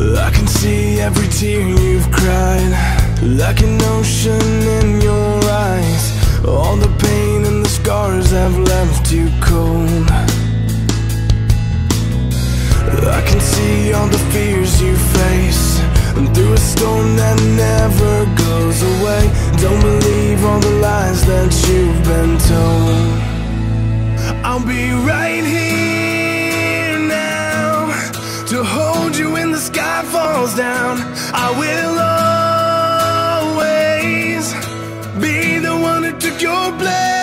I can see every tear you've cried Like an ocean in your eyes. All the pain and the scars have left you cold. I can see all the fears you face through a storm that never goes away. Don't believe all the lies that you've been told. I'll be right here falls down I will always be the one who took your place